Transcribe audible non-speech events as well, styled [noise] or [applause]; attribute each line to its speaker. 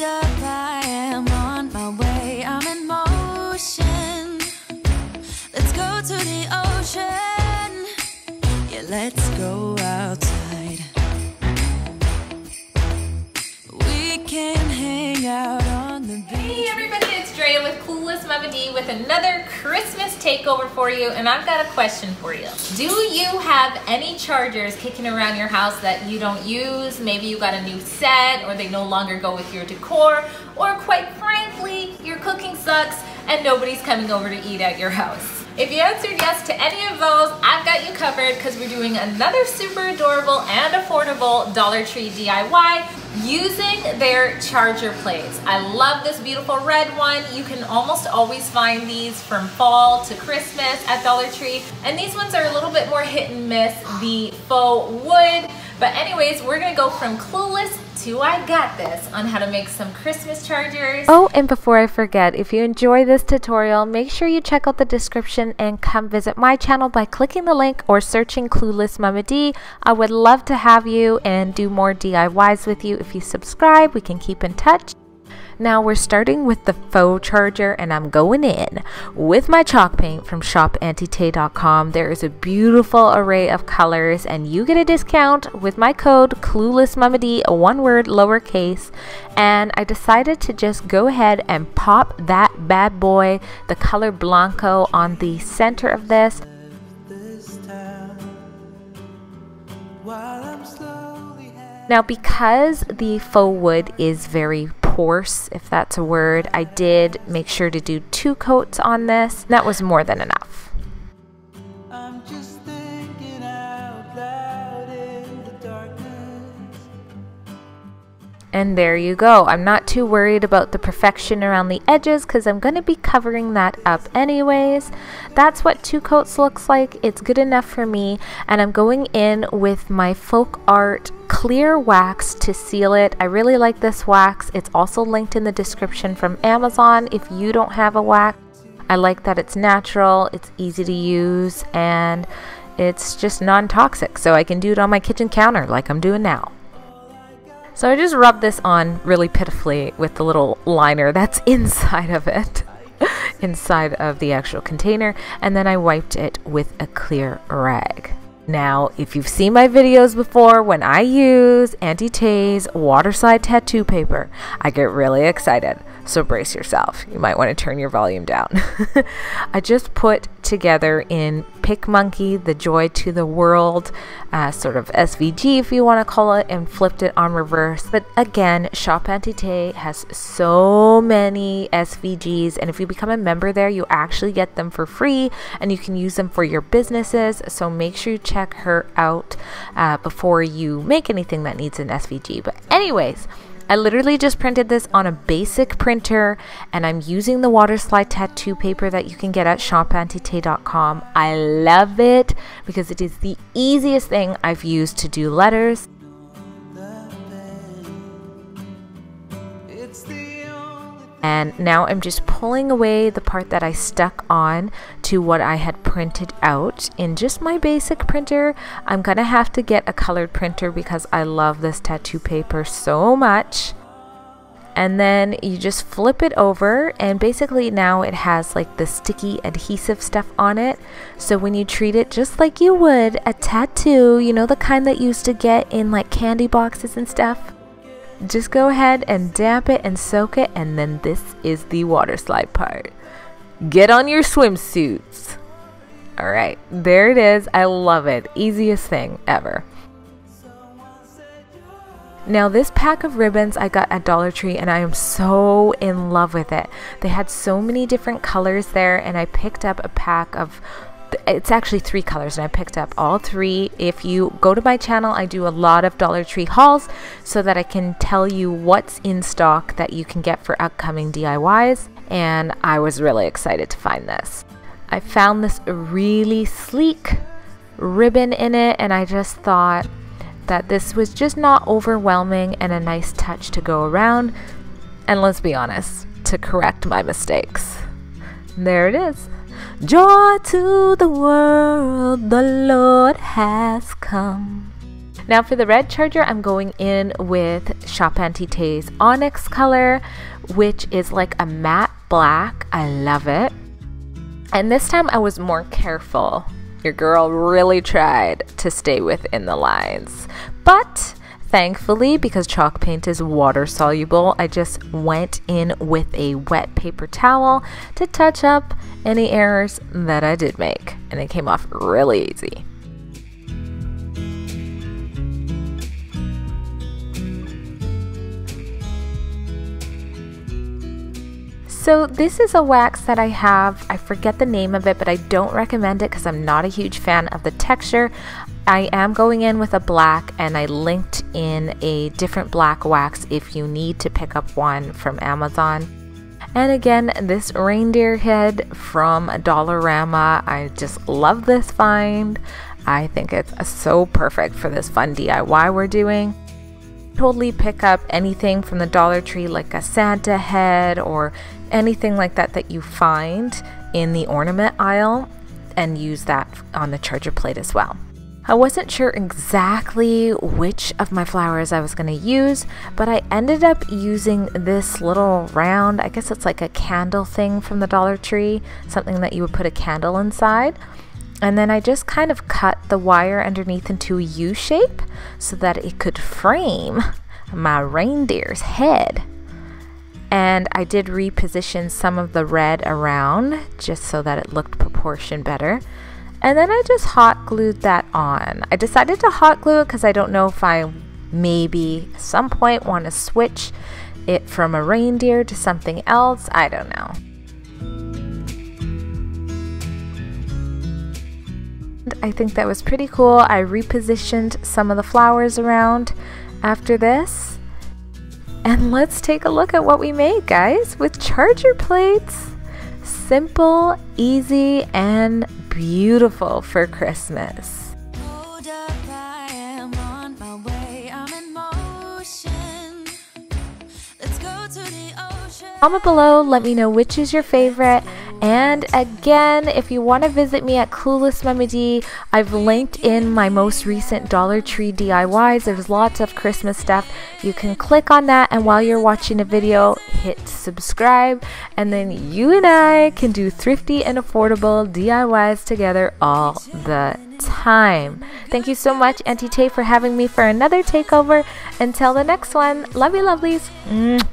Speaker 1: warmed
Speaker 2: With another Christmas takeover for you and I've got a question for you. Do you have any chargers kicking around your house that you don't use? Maybe you got a new set or they no longer go with your decor or quite frankly, your cooking sucks and nobody's coming over to eat at your house. If you answered yes to any of those, I've got you covered because we're doing another super adorable and affordable Dollar Tree DIY using their charger plates. I love this beautiful red one. You can almost always find these from fall to Christmas at Dollar Tree. And these ones are a little bit more hit and miss, the faux wood. But anyways, we're gonna go from clueless to I got this on how to make some Christmas chargers.
Speaker 3: Oh, and before I forget, if you enjoy this tutorial, make sure you check out the description and come visit my channel by clicking the link or searching Clueless Mama D. I would love to have you and do more DIYs with you. If you subscribe, we can keep in touch. Now we're starting with the faux charger and I'm going in with my chalk paint from shopauntietay.com. There is a beautiful array of colors and you get a discount with my code cluelessmamad, one word lowercase. And I decided to just go ahead and pop that bad boy, the color Blanco on the center of this. Now, because the faux wood is very porous, if that's a word, I did make sure to do two coats on this. That was more than enough.
Speaker 1: I'm just thinking out loud in the darkness.
Speaker 3: And there you go. I'm not too worried about the perfection around the edges because I'm going to be covering that up anyways. That's what two coats looks like. It's good enough for me. And I'm going in with my Folk Art clear wax to seal it. I really like this wax. It's also linked in the description from Amazon if you don't have a wax. I like that it's natural, it's easy to use, and it's just non-toxic. So I can do it on my kitchen counter like I'm doing now. So I just rubbed this on really pitifully with the little liner that's [laughs] inside of it, [laughs] inside of the actual container, and then I wiped it with a clear rag. Now, if you've seen my videos before, when I use Auntie Tay's Waterslide tattoo paper, I get really excited. So brace yourself. You might want to turn your volume down. [laughs] I just put together in PicMonkey the Joy to the World, uh, sort of SVG if you want to call it, and flipped it on reverse. But again, Shop Auntie Tay has so many SVGs, and if you become a member there, you actually get them for free and you can use them for your businesses. So make sure you check her out uh, before you make anything that needs an SVG. But, anyways, I literally just printed this on a basic printer and I'm using the water slide tattoo paper that you can get at shopauntietay.com. I love it because it is the easiest thing I've used to do letters. And now I'm just pulling away the part that I stuck on to what I had printed out in just my basic printer. I'm gonna have to get a colored printer because I love this tattoo paper so much. And then you just flip it over and basically now it has like the sticky adhesive stuff on it. So when you treat it just like you would a tattoo, you know the kind that you used to get in like candy boxes and stuff, just go ahead and damp it and soak it and then this is the water slide part. Get on your swimsuits. All right, there it is. I love it. Easiest thing ever. Now this pack of ribbons I got at Dollar Tree and I am so in love with it. They had so many different colors there and I picked up a pack of it's actually three colors and I picked up all three. If you go to my channel, I do a lot of Dollar Tree hauls so that I can tell you what's in stock that you can get for upcoming DIYs and I was really excited to find this. I found this really sleek ribbon in it and I just thought that this was just not overwhelming and a nice touch to go around and let's be honest, to correct my mistakes. There it is. Joy to the world, the Lord has come. Now for the red charger, I'm going in with Shop Auntie Tay's Onyx color, which is like a matte black. I love it. And this time I was more careful. Your girl really tried to stay within the lines. But Thankfully, because chalk paint is water soluble, I just went in with a wet paper towel to touch up any errors that I did make, and it came off really easy. So this is a wax that I have, I forget the name of it, but I don't recommend it because I'm not a huge fan of the texture. I am going in with a black and I linked in a different black wax if you need to pick up one from Amazon. And again, this reindeer head from Dollarama. I just love this find. I think it's so perfect for this fun DIY we're doing. Totally pick up anything from the Dollar Tree like a Santa head or anything like that that you find in the ornament aisle and use that on the charger plate as well. I wasn't sure exactly which of my flowers I was going to use, but I ended up using this little round, I guess it's like a candle thing from the Dollar Tree, something that you would put a candle inside. And then I just kind of cut the wire underneath into a U shape so that it could frame my reindeer's head. And I did reposition some of the red around just so that it looked proportioned better. And then I just hot glued that on. I decided to hot glue it because I don't know if I maybe some point want to switch it from a reindeer to something else. I don't know. I think that was pretty cool. I repositioned some of the flowers around after this. And let's take a look at what we made, guys, with charger plates. Simple, easy, and beautiful for Christmas. Comment below, let me know which is your favorite. And again, if you want to visit me at Clueless D, I've linked in my most recent Dollar Tree DIYs. There's lots of Christmas stuff. You can click on that, and while you're watching a video, hit subscribe, and then you and I can do thrifty and affordable DIYs together all the time. Thank you so much, Auntie Tay, for having me for another takeover. Until the next one, love you, lovelies.